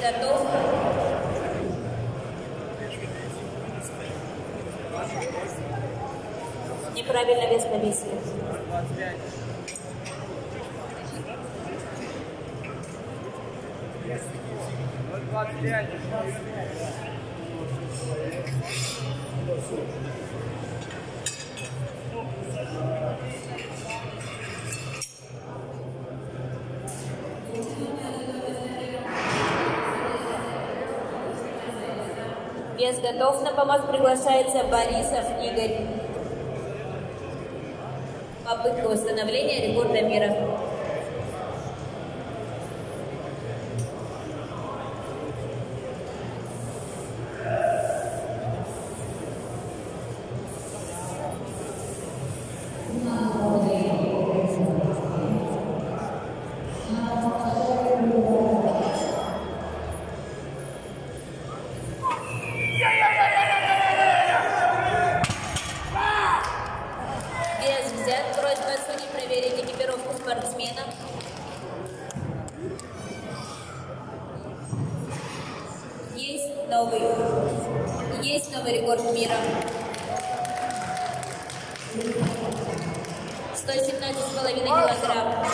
готов. Неправильно вес повесили. Вес готов. На помост приглашается Борисов Игорь. Попытка установления рекорда мира. Новый. Есть новый рекорд мира. 117,5 килограмм.